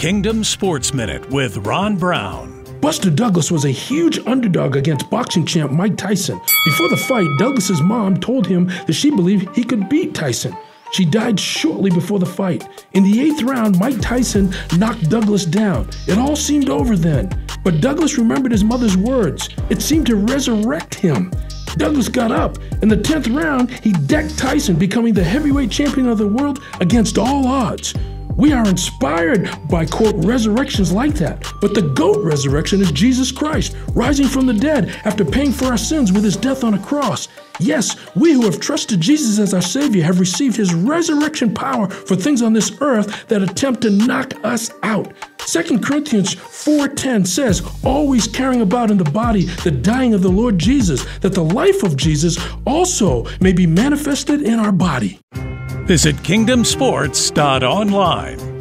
Kingdom Sports Minute with Ron Brown. Buster Douglas was a huge underdog against boxing champ Mike Tyson. Before the fight, Douglas's mom told him that she believed he could beat Tyson. She died shortly before the fight. In the eighth round, Mike Tyson knocked Douglas down. It all seemed over then. But Douglas remembered his mother's words. It seemed to resurrect him. Douglas got up. In the 10th round, he decked Tyson, becoming the heavyweight champion of the world against all odds. We are inspired by, quote, resurrections like that. But the GOAT resurrection is Jesus Christ, rising from the dead after paying for our sins with his death on a cross. Yes, we who have trusted Jesus as our Savior have received his resurrection power for things on this earth that attempt to knock us out. 2 Corinthians 4:10 says, "Always carrying about in the body the dying of the Lord Jesus, that the life of Jesus also may be manifested in our body." Visit kingdomsports.online